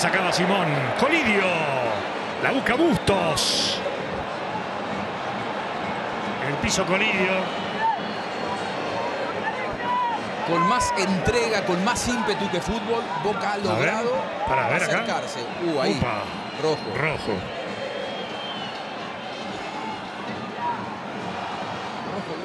sacaba Simón. Colidio. La busca Bustos. En el piso Colidio. Con más entrega, con más ímpetu que fútbol, Boca ha logrado Para ver acá. acercarse. Uh, ahí. Rojo. Rojo.